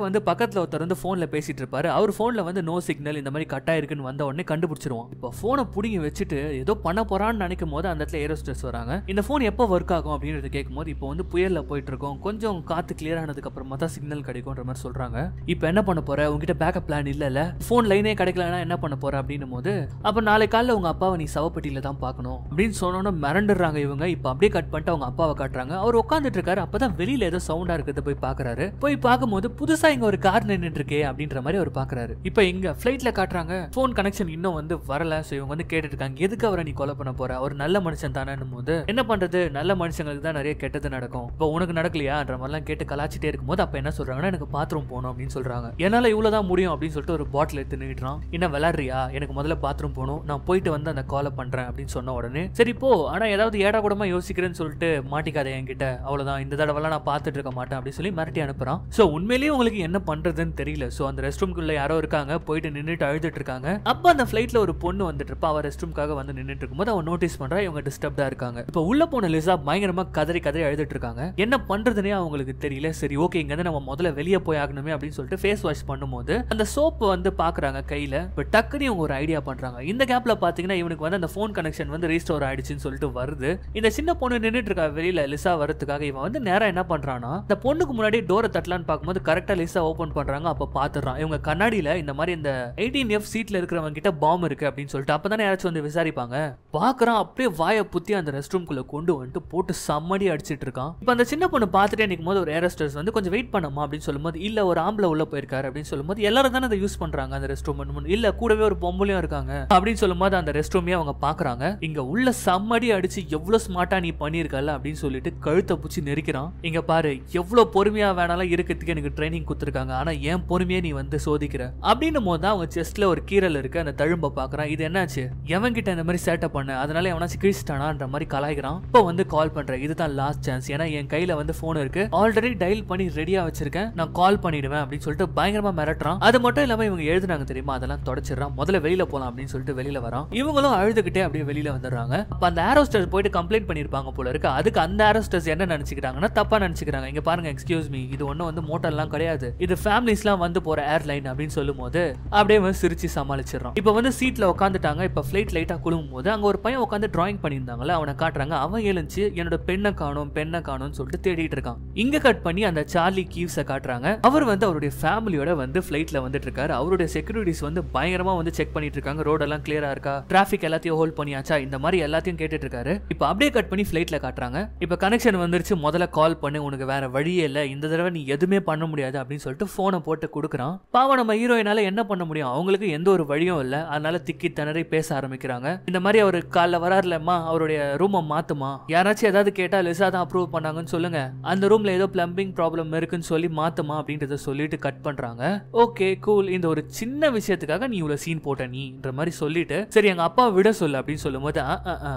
வந்து பக்கத்துல ஒருத்தர் வந்து போன்ல பேசிட்டு இருப்பாரு. அவர் போன்ல வந்து நோ சிக்னல் இந்த மாதிரி கட் ஆயிருக்குன்னு வந்த உடனே கண்டுபிடிச்சிருவோம் இப்போ போனை புடிங்கி வச்சுட்டு ஏதோ பண்ண போறான்னு நினைக்கும் போது அந்த இடத்துல ஏரோஸ்டர்ஸ் வராங்க. இந்த போன் எப்போ ஒர்க் ஆகும் அப்படின்றது கேட்கும்போது இப்போ வந்து புயல்ல போயிட்டு இருக்கோம். கொஞ்சம் காத்து கிளியர் ஆனதுக்கு அப்புறமா தான் சிக்னல் கிடைக்கும்ன்ற மாதிரி சொல்றாங்க. இப்போ என்ன பண்ண போற? உங்ககிட்ட பேக்கப் பிளான் இல்லைல்ல. போன் லைனே கிடைக்கலனா என்ன பண்ண போற அப்படின்னும் போது அப்ப நாளை காலைல உங்க அப்பாவை நீ சவப்பட்டியில தான் பார்க்கணும் அப்படின்னு சொன்னோன்னு மிரண்டுறாங்க இவங்க. இப்போ அப்படியே கட் பண்ணிட்டு அவங்க அப்பாவை காட்டுறாங்க. அவர் உட்காந்துட்டு இருக்காரு. அப்பதான் வெளியில ஏதோ சவுண்டா இருக்கிறத போய் பாக்குறாரு போய் பார்க்கும்போது புதுசா இங்க ஒரு கார் நின்றுட்டு இருக்கே அப்படின்ற மாதிரி அவர் பாக்குறாரு இப்போ இங்க ஃபிளைட்ல காட்டுறாங்க. போன் கனெக்ஷன் இன்னும் வந்து வரல. சோ இவங்க வந்து கேட்டுட்டு இருக்காங்க. எதுக்கு அவரை நீ கொலை பண்ண போற? அவர் நல்ல மனுஷன் தானேன்னும் போது என்ன பண்றது? நல்ல மனுஷங்களுக்கு தான் நிறைய கெட்டது நடக்கும். இப்போ உனக்கு நடக்கலையான்ற மாதிரிலாம் கேட்டு கலாச்சிட்டே இருக்கும்போது அப்ப என்ன சொல்றாங்கன்னா எனக்கு பாத்ரூம் போகணும் அப்படின்னு சொல்றாங்க. என்னால இவ்வளவுதான் முடியும் அப்படின்னு சொல்லிட்டு ஒரு பாட்டில் எடுத்து நின்றுறான் என்ன விளையாடுறியா? எனக்கு முதல்ல பாத்ரூம் போகணும். நான் போயிட்டு வந்து அந்த காலை பண்றேன் அப்படின்னு சொன்ன உடனே சரி போ. ஆனா ஏதாவது ஏடா கூடமா யோசிக்கிறேன்னு சொல்லிட்டு மாட்டிக்காத என்கிட்ட. அவ்வளவுதான். இந்த தடவைலாம் நான் பார்த்துட்டு இருக்க மாட்டேன் அப்படின்னு சொல்லி மிரட்டி அனுப்புறான். சோ உண்மையிலேயே உங்களுக்கு என்ன பண்றதுன்னு தெரியல. சோ அந்த ரெஸ்ட் ரூம்குள்ள யாரோ இருக்காங்க. போயிட்டு நின்னுட்டு அழுதுட்டு இருக்காங்க. அப்ப அந்த ஃபிளைட்ல ஒரு பொண்ணு வந்துட்டு இருப்பா. அவ ரெஸ்ட் ரூம்காக வந்து நின்னுட்டு இருக்கும்போது அவன் நோட்டீஸ் பண்றா. இவங்க டிஸ்டர்ப்டா இருக்காங்க. இப்போ உள்ள போன லிசா பயங்கரமா கதறி கதறி அழுதுட்டு இருக்காங்க. என்ன பண்றதுனே அவங்களுக்கு தெரியல. சரி ஓகே இங்க இங்கேருந்து நம்ம முதல்ல வெளியே போய் ஆகணுமே அப்படின்னு சொல்லிட்டு ஃபேஸ் வாஷ் பண்ணும்போது அந்த சோப் வந்து பாக்குறாங்க கையில. இப்போ டக்குனு இவங்க ஒரு ஐடியா பண்றாங்க. இந்த கேப்ல பாத்தீங்கன்னா இவனுக்கு வந்து அந்த ஃபோன் கனெக்ஷன் வந்து ரீஸ்டோர் ஆயிடுச்சுன்னு சொல்லிட்டு வருது. இந்த சின்ன பொண்ணு நின்னுட்டு இருக்கா வெளியில லிசா வரதுக்காக இவன் வந்து நேராக என்ன பண்றான்னா இந்த பொண்ணுக்கு முன்னாடி டோரை தட்டலான்னு பார்க்கும்போது கரெக்டா லிசா ஓபன் பண்றாங்க அப்போ பார்த்துறான் இவங்க கண்ணாடியில இந்த மாதிரி இந்த எயிட்டீன் எஃப் சீட்ல இருக்கிறவங்க கிட்ட பாம் இருக்கு அப்படின்னு சொல்லிட்டு அப்பதானே யாராச்சும் வந்து விசாரிப்பாங்க. பார்க்குறான் அப்படியே வாயை புத்தி அந்த ரெஸ்ட் ரூம்குள்ளே கொண்டு வந்துட்டு போட்டு சம்மடி அடிச்சிட்டு இருக்கான். இப்போ அந்த சின்ன பொண்ணு பார்த்துட்டே நிற்கும் போது ஒரு ஏரஸ்டர்ஸ் வந்து கொஞ்சம் வெயிட் பண்ணுமா அப்படின்னு சொல்லும்போது இல்லை ஒரு ஆம்பளை உள்ளே போயிருக்காரு அப்படின்னு சொல்லும்போது எல்லாரும் தானே அதை யூஸ் பண்ணுறாங்க அந்த ரெஸ்ட் ரூம் இல்லை கூடவே ஒரு பொம்பளையும் இருக்காங்க அப்படின்னு சொல்லும்போது அந்த ரெஸ்ட் ரூமே அவங்க பார்க்குறாங்க இங்கே உள்ள சம்மடி அடிச்சு எவ்வளோ ஸ்மார்ட்டாக நீ பண்ணிருக்கல அப்படின்னு சொல்லிட்டு கழுத்தை பிடிச்சி நெரிக்கிறான். இங்கே பாரு எவ்வளோ பொறுமையாக வேணாலும் இருக்கிறதுக்கு எனக்கு ட்ரைனிங் கொடுத்துருக்காங்க. ஆனால் ஏன் பொறுமையாக நீ வந்து சோதிக்கிற? அப்படின்னும் போது தான் அவங்க செஸ்ட்டில் ஒரு கீரல் இருக்கு. அந்த தழும்பை பார்க்குறான் இது என்னாச்சு? எவன் கிட்ட இந்த மாதிரி சேட்டை பண்ண? அதனால எவனாச்சும் கிழிச்சிட்டானான்ற மாதிரி கலாய்க்கிறான். இப்போ வந்து கால் பண்ணுறேன் இதுதான் லாஸ்ட் சான்ஸ் ஏன்னா என் கையில் வந்து ஃபோன் இருக்கு. ஆல்ரெடி டயல் பண்ணி ரெடியா வச்சிருக்கேன். நான் கால் பண்ணிடுவேன் அப்படின்னு சொல்லிட்டு பயங்கரமா மிரட்டுறான். அது மட்டும் இல்லாம இவங்க எழுதுனாங்க தெரியுமா? அதெல்லாம் தொடச்சிடுறான். முதல்ல வெளியில போலாம் அப்படின்னு சொல்லிட்டு வெளியில வரான். இவங்களும் அழுதுகிட்டே அப்படியே வெளியில வந்துடுறாங்க. அப்ப அந்த ஏரோஸ்டர்ஸ் போயிட்டு கம்ப்ளைண்ட் பண்ணிருப்பாங்க போல இருக்கு. அதுக்கு அந்த ஏரோஸ்டர்ஸ் என்ன நினைச்சுக்கிறாங்கன்னா தப்பா நினைச்சுக்கிறாங்க. இங்க பாருங்க எக்ஸ்கியூஸ் மீ இது ஒண்ணும் வந்து மோட்டர்லாம் கிடையாது. இது ஃபேமிலிஸ்லாம் வந்து போற ஏர்லைன் அப்படின்னு சொல்லும் போது அப்படியே வந்து சிரிச்சு சமாளிச்சிடறான். இப்போ வந்து சீட்ல உட்காந்துட்டாங்க இப்போ ஃப்ளைட் லைட்டா குழுவும் போது அங்க ஒரு பையன் உட்காந்து டிராயிங் பண்ணியிருந்தாங்கல்ல அவனை காட்டுறாங்க. அவன் எழுந்துச்சு என்னோட பெண்ணை காணும் பெண்ணை காணும்னு சொல்லிட்டு தேடிட்டு இருக்கான். இங்க கட் பண்ணி அந்த சார்லி கீவ்ஸை காட்டுறாங்க. அவர் வந்து அவருடைய ஃபேமிலியோட வந்து ஃபிளைட்ல வந்துட்டு இருக்காரு அவருடைய செக்யூரிட்டிஸ் வந்து பயங்கரமா வந்து செக் பண்ணிட்டு இருக்காங்க ரோடெல்லாம் கிளியரா இருக்கா? டிராஃபிக் எல்லாத்தையும் ஹோல்ட் பண்ணியாச்சா? இந்த மாதிரி எல்லாத்தையும் கேட்டுட்டு இருக்காரு இப்போ அப்படியே கட் பண்ணி ஃபிளைட்ல காட்டுறாங்க. இப்போ கனெக்ஷன் வந்துருச்சு. முதல்ல கால் பண்ணு. உனக்கு வேற வழியே இல்லை. இந்த தடவை நீ எதுவுமே பண்ண முடியாது அப்படின்னு சொல்லிட்டு போனை போட்டு கொடுக்குறான். பாவம் நம்ம ஹீரோயினால என்ன பண்ண முடியும்? அவங்களுக்கு எந்த ஒரு வழியும் இல்லை. அதனால திக்கி திணறி பேச ஆரம்பிக்கிறாங்க. இந்த மாதிரி அவர் காலைல வராருலம்மா அவருடைய ரூமை மாத்துமா? யாராச்சும் ஏதாவது கேட்டா லிசா தான் அப்ரூவ் பண்ணாங்கன்னு சொல்லுங்க. அந்த ரூம்ல ஏதோ பிளம்பிங் ப்ராப்ளம் இருக்குன்னு சொல்லி மாத்தமா அப்படின்றத சொல்லிட்டு கட் பண்றாங்க. ஓகே கூல் இந்த ஒரு சின்ன விஷயத்துக்காக நீ இவ்வளவு சீன் போட்ட நீன்ற மாதிரி சொல்லிட்டு சரி எங்க அப்பா விட சொல்லு அப்படின்னு சொல்லும்போது போது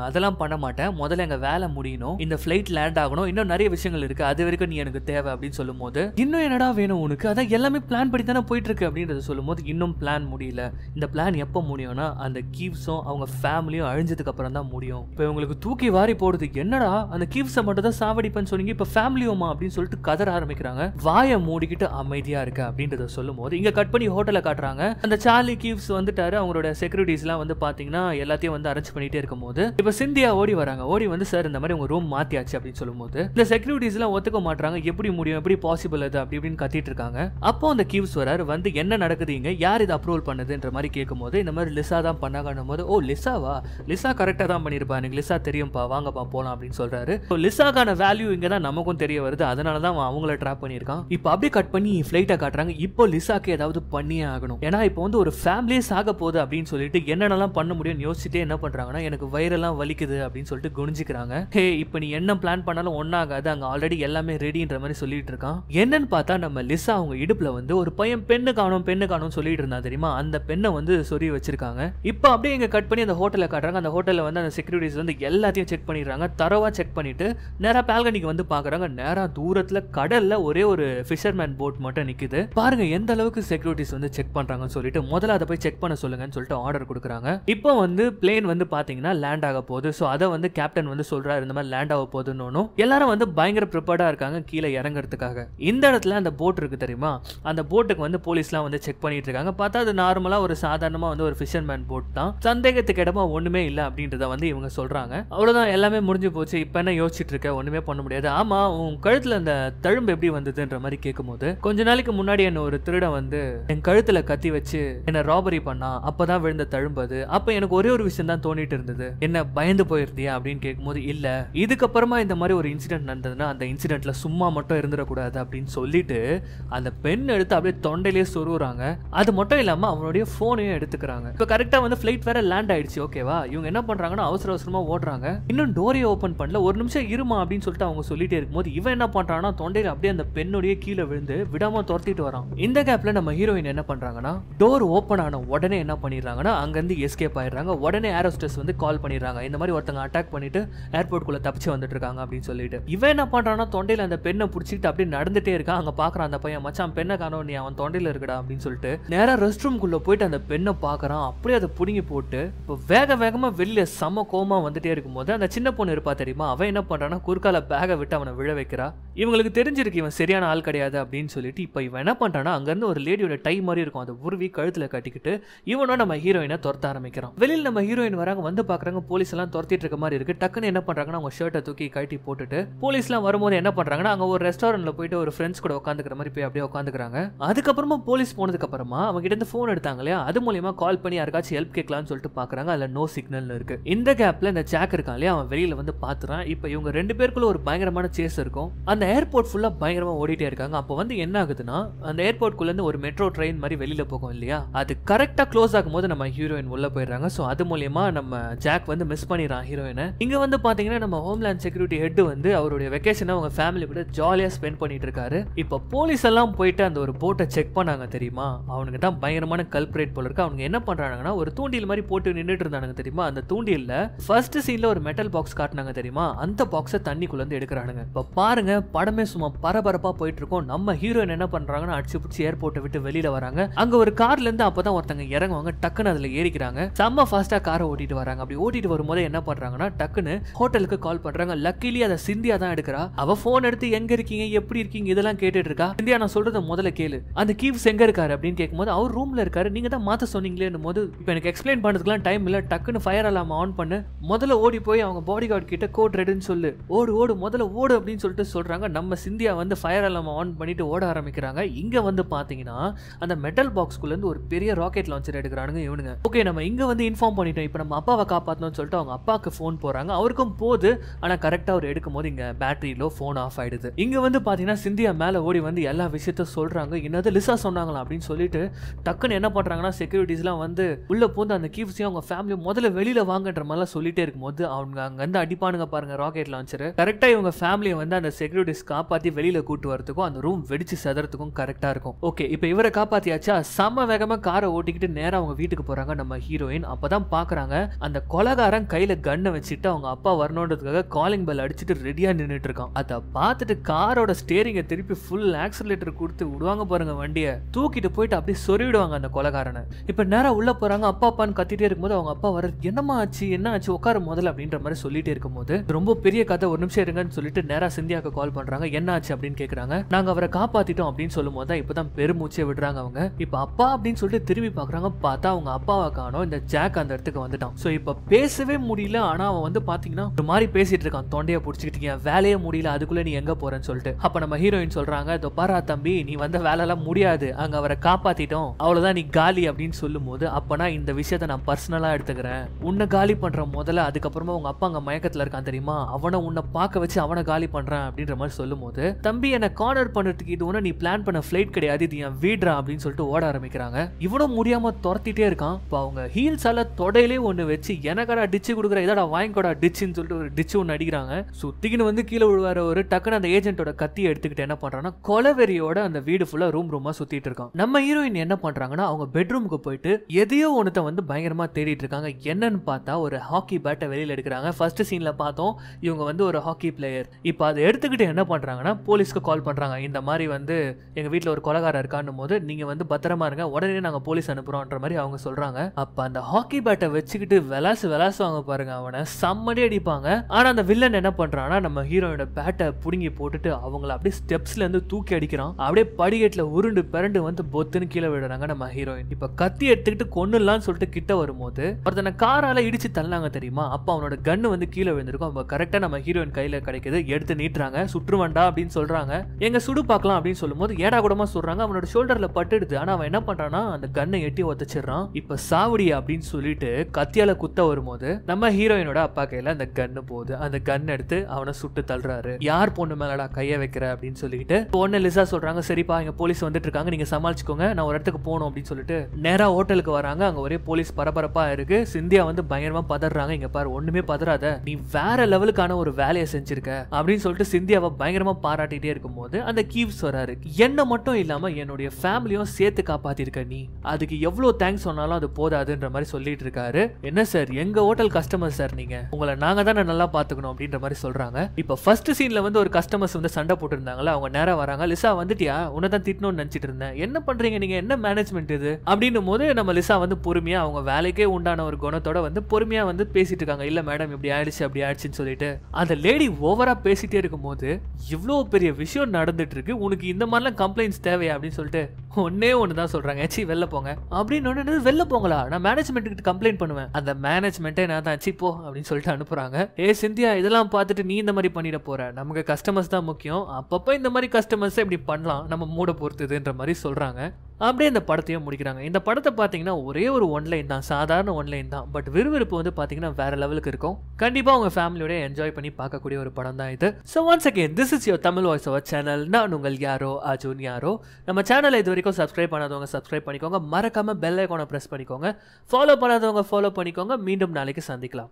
அதெல்லாம் பண்ண மாட்டேன். முதல்ல எங்க வேலை முடியணும். இந்த ஃபிளைட் லேண்ட் ஆகணும். இன்னும் நிறைய விஷயங்கள் இருக்கு. அது வரைக்கும் நீ எனக்கு தேவை அப்படின்னு சொல்லும் போது இன்னும் என்னடா வேணும் உனக்கு? அதான் எல்லாமே பிளான் படி தானே போயிட்டு இருக்கு அப்படின்றத சொல்லும்போது இன்னும் பிளான் முடியல. இந்த பிளான் எப்போ முடியும்னா அந்த கீவ்ஸும் அவங்க ஃபேமிலியும் அழிஞ்சதுக்கு அப்புறம் தான் முடியும். இப்போ இவங்களுக்கு தூக்கி வாரி போடுறதுக்கு என்னடா? அந்த கீவ்ஸை மட்டும் தான் சாவடிப்பேன்னு சொன்னீங்க. இப்போ ஃபேமிலியுமா அப்படின்னு சொல்லிட்டு கதற ஆரம்பிக்கிறாங்க. வாயை மூடிக்கிட்டு அமைதியா இருக்க அப்படின்றத சொல்லும்போது இங்க கட் பண்ணி ஹோட்டலை காட்டுறாங்க. அந்த சார்லி கீவ்ஸ் வந்துட்டாரு. அவங்களோட செக்யூரிட்டிஸ்லாம் வந்து பாத்தீங்கன்னா எல்லாத்தையும் வந்து அரேஞ்ச் பண்ணிட்டே இருக்கும் போது இப்போ சிந்தியா ஓடி வராங்க. ஓடி வந்து சார் இந்த மாதிரி உங்க ரூம் மாத்தியாச்சு அப்படின்னு சொல்லும்போது இந்த செக்யூரிட்டிஸ் எல்லாம் ஒத்துக்க மாட்டாங்க எப்படி முடியும்? எப்படி பாசிபிள் அது? அப்படி இப்படின்னு கத்திட்டு இருக்காங்க. அப்போ அந்த கீவ்ஸ் வராரு. வந்து என்ன நடக்குது இங்க? யார் இதை அப்ரூவல் பண்ணுதுன்ற மாதிரி கேட்கும்போது இந்த மாதிரி லிசா தான் பண்ணாங்கன்னும் போது ஓ லிசாவா? லிசா கரெக்டா தான் பண்ணிருப்பா. எனக்கு லிசா தெரியும்பா. வாங்கப்பா போலாம் அப்படின்னு சொல்றாரு. So, லிசாக்கான வேல்யூ இங்க தான் நமக்கும் தெரிய வருது. அதனால தான் அவங்கள ட்ராப் பண்ணியிருக்கான். இப்போ அப்படியே கட் பண்ணி ஃப்ளைட்டை காட்டுறாங்க. இப்போ லிசாக்கு ஏதாவது பண்ணியே ஆகணும். ஏன்னா இப்போ வந்து ஒரு ஃபேமிலியே சாக போகுது அப்படின்னு சொல்லிட்டு என்னென்னலாம் பண்ண முடியும்னு யோசிச்சுட்டே என்ன பண்ணுறாங்கன்னா எனக்கு வயிறெல்லாம் வலிக்குது அப்படின்னு சொல்லிட்டு குனிஞ்சுக்கிறாங்க. ஹே இப்போ நீ என்ன பிளான் பண்ணாலும் ஒன்றாகாது அங்கே ஆல்ரெடி எல்லாமே ரெடின்ற மாதிரி சொல்லிட்டு இருக்கான். என்னன்னு பார்த்தா நம்ம லிசா அவங்க இடுப்பில் வந்து ஒரு பையன் பெண்ணு காணும் பெண்ணு காணும் சொல்லிட்டு இருந்தா தெரியுமா? அந்த பெண்ணை வந்து சொல்லி வச்சிருக்காங்க. இப்போ அப்படியே இங்கே கட் பண்ணி அந்த ஹோட்டலில் காட்டுறாங்க. அந்த ஹோட்டலில் வந்து அந்த செக்யூரிட்டிஸ் வந்து எல்லாத்தையும் செக் பண்ணிடுறாங்க. தரவாக செக் பண்ணிட்டு நேராக பால்கனிக்கு வந்து பார்க்குறாங்க நேராக தூரத்தில் கடலில் ஒரு ஒரே ஒரு ஃபிஷர்மேன் போட் மட்டும் நிக்குது. பாருங்க எந்த அளவுக்கு செக்யூரிட்டிஸ் வந்து செக் பண்றாங்கன்னு சொல்லிட்டு முதல்ல அதை போய் செக் பண்ண சொல்லுங்கன்னு சொல்லிட்டு ஆர்டர் கொடுக்குறாங்க. இப்போ வந்து பிளேன் வந்து பாத்தீங்கன்னா லேண்ட் ஆக போகுது. ஸோ அதை வந்து கேப்டன் வந்து சொல்றாரு இந்த மாதிரி லேண்ட் ஆக போகுதுன்னு எல்லாரும் வந்து பயங்கர ப்ரிப்பேர்டா இருக்காங்க கீழே இறங்குறதுக்காக. இந்த இடத்துல அந்த போட் இருக்கு தெரியுமா? அந்த போட்டுக்கு வந்து போலீஸ்லாம் வந்து செக் பண்ணிட்டு இருக்காங்க. பார்த்தா அது நார்மலா ஒரு சாதாரணமா வந்து ஒரு ஃபிஷர்மேன் போட் தான். சந்தேகத்துக்கு இடமா ஒண்ணுமே இல்லை அப்படின்றத வந்து இவங்க சொல்றாங்க. அவ்வளவுதான் எல்லாமே முடிஞ்சு போச்சு. இப்போ என்ன யோசிச்சுட்டு இருக்க? ஒண்ணுமே பண்ண முடியாது. ஆமா உன் கழுத்துல அந்த தழும்பு எப்படி வந்து வந்ததுன்ற மாதிரி கேட்கும்போது கொஞ்ச நாளைக்கு முன்னாடி என்ன ஒரு திருடன் வந்து என் கழுத்துல கத்தி வச்சு என்ன ராபரி பண்ணா அப்பதான் விழுந்த தழும்பது அப்ப எனக்கு ஒரே ஒரு விஷயம் தான் தோணிட்டு இருந்தது. என்ன பயந்து போயிருந்தியா அப்படின்னு கேட்கும்போது இல்ல. இதுக்கப்புறமா இந்த மாதிரி ஒரு இன்சிடென்ட் நடந்ததுன்னா அந்த இன்சிடென்ட்ல சும்மா மட்டும் இருந்துடக்கூடாது அப்படின்னு சொல்லிட்டு அந்த பெண் எடுத்து அப்படியே தொண்டையிலேயே சொருவுறாங்க அது மட்டும் இல்லாம அவனுடைய போனையும் எடுத்துக்கிறாங்க. இப்ப கரெக்டா வந்து ஃபிளைட் வேற லேண்ட் ஆயிடுச்சு ஓகேவா இவங்க என்ன பண்றாங்கன்னா அவசர அவசரமா ஓடுறாங்க. இன்னும் டோரியை ஓபன் பண்ணல. ஒரு நிமிஷம் இருமா அப்படின்னு சொல்லிட்டு அவங்க சொல்லிட்டே இருக்கும்போது இவன் என்ன பண்றான்னா தொண்டையில அப்படியே அந்த பெண்ணுடைய கீழே விழுந்து விடாம துரத்திட்டு வரான். இந்த கேப்ல நம்ம ஹீரோயின் என்ன பண்றாங்கன்னா டோர் ஓபன் ஆன உடனே என்ன பண்ணிடுறாங்கன்னா அங்கிருந்து எஸ்கேப் ஆயிடுறாங்க. உடனே ஏரோஸ்டஸ் வந்து கால் பண்ணிடுறாங்க. இந்த மாதிரி ஒருத்தங்க அட்டாக் பண்ணிட்டு ஏர்போர்ட்குள்ள தப்பிச்சு வந்துட்டு இருக்காங்க அப்படின்னு சொல்லிட்டு. இவன் என்ன பண்றான்னா தொண்டையில அந்த பெண்ணை பிடிச்சிட்டு அப்படியே நடந்துட்டே இருக்கான். அங்க பாக்குறான் அந்த பையன் மச்சான் பெண்ணை காணோம் நீ அவன் தொண்டையில இருக்கடா அப்படின்னு சொல்லிட்டு நேரா ரெஸ்ட் ரூம்குள்ள போயிட்டு அந்த பெண்ணை பாக்குறான். அப்படியே அதை புடுங்கி போட்டு இப்போ வேக வேகமா வெளியில செம கோமா வந்துட்டே இருக்கும்போது அந்த சின்ன பொண்ணு இருப்பா தெரியுமா? அவன் என்ன பண்றான்னா குறுக்கால பேகை விட்டு அவனை விழ வைக்கிறா. இவங்களுக்கு தெரிஞ்சிருக்கு இவன் சரியான ஆள் கிடையாது அப்படின்னு சொல்லிட்டு இப்போ இவன் என்ன பண்ணுறான்னா அங்கேருந்து ஒரு லேடியோட டை மாதிரி இருக்கும். அதை உருவி கழுத்தில் கட்டிக்கிட்டு இவனும் நம்ம ஹீரோயினை துரத்த ஆரம்பிக்கிறான். வெளியில் நம்ம ஹீரோயின் வராங்க வந்து பார்க்குறாங்க போலீஸ் எல்லாம் துரத்திட்டு இருக்க மாதிரி இருக்கு. டக்குன்னு என்ன பண்ணுறாங்கன்னா அவங்க ஷர்ட்டை தூக்கி கட்டி போட்டுட்டு போலீஸ்லாம் வரும்போது என்ன பண்ணுறாங்கன்னா அங்கே ஒரு ரெஸ்டாரண்ட்ல போயிட்டு ஒரு ஃப்ரெண்ட்ஸ் கூட உட்காந்துக்கிற மாதிரி போய் அப்படியே உட்காந்துக்கிறாங்க அதுக்கப்புறமா போலீஸ் போனதுக்கு அப்புறமா அவங்க கிட்ட இருந்து ஃபோன் எடுத்தாங்க இல்லையா? அது மூலியமா கால் பண்ணி யாருக்காச்சும் ஹெல்ப் கேட்கலாம்னு சொல்லிட்டு பார்க்குறாங்க அதில் நோ சிக்னல் இருக்கு. இந்த கேப்ல இந்த ஜாக் இருக்கான் இல்லையா? அவன் வெளியில் வந்து பார்த்துறான் இப்போ இவங்க ரெண்டு பேருக்குள்ள ஒரு பயங்கரமான சேஸ் இருக்கும். அந்த ஏர்போர்ட் ஃபுல்லாக பயங்கரமாக பயங்கரமா ஓடிட்டே இருக்காங்க. அப்போ வந்து என்ன ஆகுதுன்னா அந்த ஏர்போர்ட்குள்ள இருந்து ஒரு மெட்ரோ ட்ரெயின் மாதிரி வெளியில போகும் இல்லையா? அது கரெக்டா க்ளோஸ் ஆகும்போது நம்ம ஹீரோயின் உள்ள போயிடுறாங்க. ஸோ அது மூலியமா நம்ம ஜாக் வந்து மிஸ் பண்ணிடுறான் ஹீரோயினை இங்க வந்து பாத்தீங்கன்னா நம்ம ஹோம்லேண்ட் செக்யூரிட்டி ஹெட் வந்து அவருடைய வெக்கேஷனை அவங்க ஃபேமிலி கூட ஜாலியா ஸ்பெண்ட் பண்ணிட்டு இருக்காரு இப்போ போலீஸ் எல்லாம் போயிட்டு அந்த ஒரு போட்டை செக் பண்ணாங்க தெரியுமா? அவனுக்கு தான் பயங்கரமான கல்பரேட் போல இருக்கு. அவங்க என்ன பண்றாங்கன்னா ஒரு தூண்டில் மாதிரி போட்டு நின்றுட்டு இருந்தானுங்க தெரியுமா? அந்த தூண்டில்ல ஃபர்ஸ்ட் சீன்ல ஒரு மெட்டல் பாக்ஸ் காட்டினாங்க தெரியுமா? அந்த பாக்ஸை தண்ணிக்குள்ள இருந்து எடுக்கிறானுங்க. இப்போ பாருங்க படமே சும்மா பரபரப்பா போயிட்டு இருக்கோம் நம்ம ஹீரோயின் என்ன பண்றாங்கன்னா அடிச்சு பிடிச்சி ஏர்போர்ட்டை விட்டு வெளியில வராங்க. அங்க ஒரு கார்ல இருந்து அப்பதான் ஒருத்தங்க இறங்குவாங்க. டக்குன்னு அதுல ஏறிக்கிறாங்க. செம்ம ஃபாஸ்டா காரை ஓட்டிட்டு வராங்க. அப்படி ஓட்டிட்டு வரும்போது என்ன பண்றாங்கன்னா டக்குன்னு ஹோட்டலுக்கு கால் பண்றாங்க. லக்கிலி அதை சிந்தியா தான் எடுக்கிறா. அவ போன் எடுத்து எங்க இருக்கீங்க? எப்படி இருக்கீங்க? இதெல்லாம் கேட்டுட்டு இருக்கா. சிந்தியா நான் சொல்றத முதல்ல கேளு. அந்த கீவ்ஸ் எங்க இருக்காரு அப்படின்னு கேட்கும்போது அவர் ரூம்ல இருக்காரு. நீங்க தான் மாத்த சொன்னீங்களேன்னு போது இப்போ எனக்கு எக்ஸ்பிளைன் பண்றதுக்குலாம் டைம் இல்ல. டக்குன்னு ஃபயர் அலாம் ஆன் பண்ணு. முதல்ல ஓடி போய் அவங்க பாடி கார்டு கிட்ட கோட் ரெடுன்னு சொல்லு. ஓடு ஓடு முதல்ல ஓடு அப்படின்னு சொல்லிட்டு சொல்றாங்க. நம்ம சிந்தியா வந்து ஃபயர் அலாம் ஆன் பண்ணிட்டு ஓட ஆரம்பிக்கிறாங்க. இங்கே வந்து பார்த்தீங்கன்னா அந்த மெட்டல் பாக்ஸ்குள்ளேருந்து ஒரு பெரிய ராக்கெட் லான்ச்சர் எடுக்கிறானுங்க இவனுங்க. ஓகே நம்ம இங்கே வந்து இன்ஃபார்ம் பண்ணிட்டோம். இப்போ நம்ம அப்பாவை காப்பாற்றணும்னு சொல்லிட்டு அவங்க அப்பாவுக்கு ஃபோன் போகிறாங்க அவருக்கும் போது ஆனால் கரெக்டாக அவர் எடுக்கும் போது இங்கே பேட்டரியிலோ ஃபோன் ஆஃப் ஆகிடுது இங்கே வந்து பார்த்தீங்கன்னா சிந்தியா மேலே ஓடி வந்து எல்லா விஷயத்த சொல்கிறாங்க என்னது லிசா சொன்னாங்களா அப்படின்னு சொல்லிட்டு டக்குன்னு என்ன பண்ணுறாங்கன்னா செக்யூரிட்டிஸ்லாம் வந்து உள்ளே போந்து அந்த கீவ்ஸையும் அவங்க ஃபேமிலி முதல்ல வெளியில் வாங்கன்ற மாதிரிலாம் சொல்லிட்டே இருக்கும்போது அவங்க அங்கேருந்து அடிப்பானுங்க பாருங்க ராக்கெட் லான்ச்சர் கரெக்டாக இவங்க ஃபேமிலியை வந்து அந்த செக்யூரிட்டிஸ் காப்பாற்றி வெளியில் கூட்டு வரதுக்கும் அந்த ரூம் வெடிச்சு செதறதுக்கும் கரெக்டாக இருக்கும். ஓகே இப்போ இவரை காப்பாத்தியாச்சா? செம்ம வேகமாக காரை ஓட்டிக்கிட்டு நேராக அவங்க வீட்டுக்கு போகிறாங்க நம்ம ஹீரோயின் அப்பதான் பார்க்குறாங்க அந்த கொலகாரன் கையில் கன்னை வச்சுட்டு அவங்க அப்பா வரணுன்றதுக்காக காலிங் பெல் அடிச்சுட்டு ரெடியாக நின்றுட்டு இருக்கான் அதை பார்த்துட்டு காரோட ஸ்டேரிங்கை திருப்பி ஃபுல் ஆக்சிலேட்டர் கொடுத்து விடுவாங்க பாருங்க வண்டியை. தூக்கிட்டு போயிட்டு அப்படியே சொருவிடுவாங்க அந்த கொலகாரனை. இப்போ நேராக உள்ளே போறாங்க அப்பா அப்பான்னு கத்திட்டே இருக்கும்போது அவங்க அப்பா வர என்னம்மா ஆச்சு? என்ன ஆச்சு? உட்கார முதல்ல அப்படின்ற மாதிரி சொல்லிட்டே இருக்கும்போது ரொம்ப பெரிய கதை ஒரு நிமிஷம் இருங்கன்னு சொல்லிட்டு நேராக சிந்தியாவுக்கு கால் பண்ணுறாங்க என்ன ஆச்சு? அப்படின்னு கேட்குறாங்க நாங்கள் அவரை காப்பாத்திட்டோம் அப்படின்னு சொல்லும் போது தான் இப்பதான் பெருமூச்சே விடுறாங்க அவங்க. இப்போ அப்பா அப்படின்னு சொல்லிட்டு திரும்பி பாக்குறாங்க பார்த்தா அவங்க அப்பாவை காணோம். இந்த ஜாக் அந்த இடத்துக்கு வந்துட்டான். ஸோ இப்போ பேசவே முடியல. ஆனா அவன் வந்து பாத்தீங்கன்னா ஒரு மாதிரி பேசிட்டு இருக்கான். தொண்டையை பிடிச்சிக்கிட்டீங்க வேலையே முடியல. அதுக்குள்ள நீ எங்க போறேன்னு சொல்லிட்டு. அப்ப நம்ம ஹீரோயின் சொல்றாங்க இதோ பாரா தம்பி நீ வந்த வேலைலாம் முடியாது. அங்க அவரை காப்பாத்திட்டோம். அவ்வளவுதான் நீ காலி அப்படின்னு சொல்லும் போது அப்பனா இந்த விஷயத்த நான் பர்சனலா எடுத்துக்கிறேன். உன்னை காலி பண்ற முதல்ல அதுக்கப்புறமா உங்க அப்பா அங்க மயக்கத்துல இருக்கான் தெரியுமா? அவனை உன்னை பார்க்க வச்சு அவனை காலி பண்றேன் அப்படின்ற மாதிரி சொல்லும் போது தம்பி என்னை கார்னர் பண்ணுறதுக்கு இது ஒன்று நீ பிளான் பண்ண ஃப்ளைட் கிடையாது இது என் வீடுறா அப்படின்னு சொல்லிட்டு ஓட ஆரம்பிக்கிறாங்க. இவனும் முடியாம துரத்திட்டே இருக்கான். இப்போ அவங்க ஹீல்ஸால தொடையிலே ஒன்று வச்சு எனக்கடா டிச்சு கொடுக்குற இதடா வாங்கிக்கோடா டிச்சுன்னு சொல்லிட்டு ஒரு டிச்சு ஒன்று அடிக்கிறாங்க. சுத்திக்கின்னு வந்து கீழே விழுவார ஒரு டக்குன்னு அந்த ஏஜென்ட்டோட கத்தியை எடுத்துக்கிட்டு என்ன பண்ணுறான்னா கொலவெறியோட அந்த வீடு ஃபுல்லாக ரூம் ரூமாக சுற்றிட்டு இருக்கான். நம்ம ஹீரோயின் என்ன பண்ணுறாங்கன்னா அவங்க பெட்ரூமுக்கு போயிட்டு எதையோ ஒன்றத்தை வந்து பயங்கரமாக தேடிட்டு இருக்காங்க. என்னன்னு பார்த்தா ஒரு ஹாக்கி பேட்டை வெளியில் எடுக்கிறாங்க. ஃபர்ஸ்ட் சீனில் பார்த்தோம் இவங்க வந்து ஒரு ஹாக்கி பிளேயர் இப்போ அதை எடுத்துக்கிட்டு என்ன பண்ணுறாங்கன்னா போலீஸ்க்கு கால் பண்ணுறாங்க இந்த மாதிரி வந்து எங்கள் வீட்டில் ஒரு கொலகாரம் இருக்கான்னும் போது நீங்கள் வந்து பத்திரமா இருங்க. உடனே நாங்கள் போலீஸ் அனுப்புகிறோன்ற மாதிரி அவங்க சொல்கிறாங்க அப்போ அந்த ஹாக்கி பேட்டை வச்சுக்கிட்டு விளாசு விளாசுவாங்க பாருங்க. அவனை செம்மடி அடிப்பாங்க. ஆனால் அந்த வில்லன் என்ன பண்ணுறான்னா நம்ம ஹீரோயோட பேட்டை பிடுங்கி போட்டுட்டு அவங்கள அப்படியே ஸ்டெப்ஸ்லேருந்து தூக்கி அடிக்கிறான். அப்படியே படிக்கட்டில் உருண்டு பிறண்டு வந்து பொத்துன்னு கீழே விடுறாங்க நம்ம ஹீரோயின் இப்போ கத்தி எடுத்துக்கிட்டு கொன்னுலான்னு சொல்லிட்டு கிட்ட வரும்போது ஒருத்தனை காரால் இடிச்சு தள்ளாங்க தெரியுமா? அப்போ அவனோட கன்று வந்து கீழே விழுந்திருக்கும். அவங்க கரெக்டாக நம்ம ஹீரோயின் கையில் கிடைக்குது. எடுத்து நீட்டுறாங்க. சுற்றுவண்டா அப்படின்னு சொல்கிறாங்க சொல்றாங்க. எங்க சுடு பார்க்கலாம் அப்படின்னு சொல்லும்போது ஏடா கூடமா சொல்றாங்க. அவனோட ஷோல்டர்ல பட்டுடுது ஆனா அவன் என்ன பண்றான்னா அந்த கண்ணை எட்டி ஒத்தச்சிடுறான் இப்ப சாவடி அப்படின்னு சொல்லிட்டு கத்தியால குத்த வரும்போது நம்ம ஹீரோயினோட அப்பா கையில அந்த கன்னு போகுது. அந்த கன் எடுத்து அவனை சுட்டு தள்ளுறாரு. யார் பொண்ணு மேலடா கைய வைக்கிற அப்படின்னு சொல்லிட்டு பொண்ணு லிசா சொல்றாங்க சரிப்பா இங்க போலீஸ் வந்துட்டு இருக்காங்க. நீங்க சமாளிச்சுக்கோங்க. நான் ஒரு இடத்துக்கு போகணும் அப்படின்னு சொல்லிட்டு நேரா ஹோட்டலுக்கு வராங்க. அங்க ஒரே போலீஸ் பரபரப்பா இருக்கு. சிந்தியா வந்து பயங்கரமா பதறாங்க. இங்க பாரு ஒண்ணுமே பதறாத. நீ வேற லெவலுக்கான ஒரு வேலையை செஞ்சிருக்க அப்படின்னு சொல்லிட்டு சிந்தியாவை பயங்கரமா பாராட்டிட்டே இருக்கும்போது அந்த கீவ்ஸ் வராரு. என்ன மட்டும் இல்லாம என்னுடைய ஃபேமிலியும் சேர்த்து காப்பாத்திருக்க நீ. அதுக்கு எவ்வளவு தேங்க்ஸ் சொன்னாலும் அது போதாதுன்ற மாதிரி சொல்லிட்டு இருக்காரு. என்ன சார்? எங்க ஹோட்டல் கஸ்டமர் சார் நீங்க? உங்களை நாங்க தானே நல்லா பாத்துக்கணும் அப்படின்ற மாதிரி சொல்றாங்க. இப்ப ஃபர்ஸ்ட் சீன்ல வந்து ஒரு கஸ்டமர்ஸ் வந்து சண்டை போட்டுருந்தாங்களா? அவங்க நேரா வராங்க. லிசா வந்துட்டியா? உன்னை தான் திட்டணும்னு நினைச்சிட்டு இருந்தேன். என்ன பண்றீங்க நீங்க? என்ன மேனேஜ்மெண்ட் இது? அப்படின்னும் போது நம்ம லிசா வந்து பொறுமையா அவங்க வேலைக்கே உண்டான ஒரு குணத்தோட வந்து பொறுமையா வந்து பேசிட்டு இருக்காங்க. இல்ல மேடம் இப்படி ஆயிடுச்சு அப்படி ஆயிடுச்சுன்னு சொல்லிட்டு. அந்த லேடி ஓவரா பேசிட்டே இருக்கும்போது இவ்வளோ பெரிய விஷயம் நடந்துட்டு இருக்கு. உனக்கு இந்த மாதிரிலாம் கம்ப்ளைண்ட்ஸ் தேவையா அப்படின்னு சொல்லிட்டு ஒன்னே ஒன்று தான் சொல்றாங்க. சி வெளில போங்க. அப்படின்னு ஒன்று வெளில போங்களா? நான் மேனேஜ்மெண்ட் கிட்ட கம்ப்ளைண்ட் பண்ணுவேன். அந்த மேனேஜ்மெண்ட்டே நான் தான் சி போ அப்படின்னு சொல்லிட்டு அனுப்புறாங்க. ஏ சிந்தியா இதெல்லாம் பார்த்துட்டு நீ இந்த மாதிரி பண்ணிட போற. நமக்கு கஸ்டமர்ஸ் தான் முக்கியம். அப்பப்போ இந்த மாதிரி கஸ்டமர்ஸை இப்படி பண்ணலாம். நம்ம மூட பொறுத்துதுன்ற மாதிரி சொல்றாங்க. அப்படியே இந்த படத்தையும் முடிக்கிறாங்க. இந்த படத்தை பார்த்தீங்கன்னா ஒரே ஒரு ஒன்லைன் தான். சாதாரண ஒன்லைன் தான். பட் விறுவிறுப்பு வந்து பார்த்தீங்கன்னா வேற லெவலுக்கு இருக்கும். கண்டிப்பாக உங்கள் ஃபேமிலியோட என்ஜாய் பண்ணி பார்க்கக்கூடிய ஒரு படம் தான் இது. So once again this is your Tamil voice over channel நான் உங்கள் யாரோ? அர்ஜுன் யாரோ? நம்ம சேனலை இது வரைக்கும் சப்ஸ்கிரைப் பண்ணாதவங்க சப்ஸ்கிரைப் பண்ணிக்கோங்க. மறக்காம பெல் ஐக்கானை ப்ரெஸ் பண்ணிக்கோங்க. ஃபாலோ பண்ணாதவங்க ஃபாலோ பண்ணிக்கோங்க. மீண்டும் நாளைக்கு சந்திக்கலாம்.